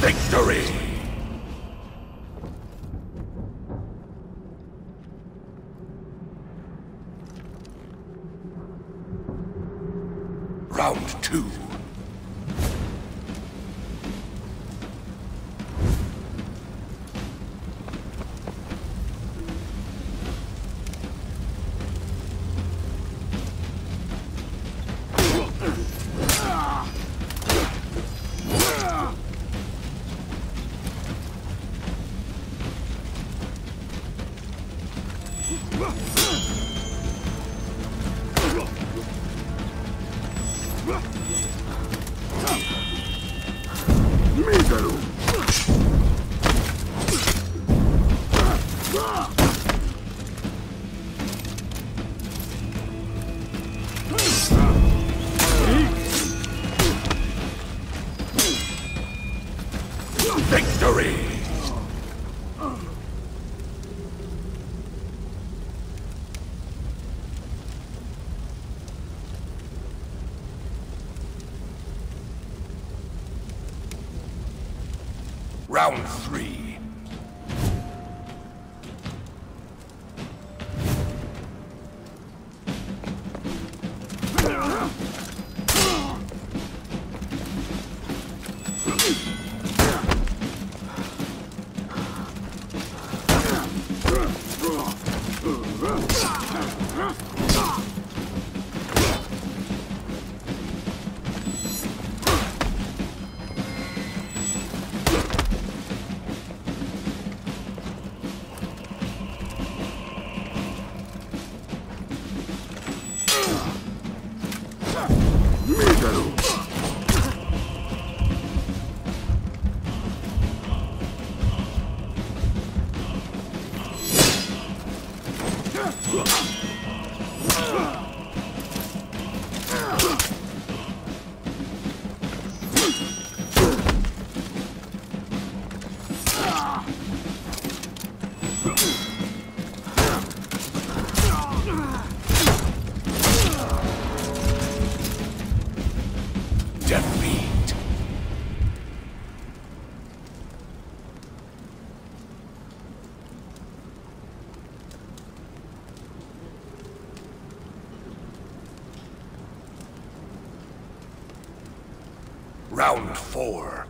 Victory! Round two. Round three. Defeat. Round four.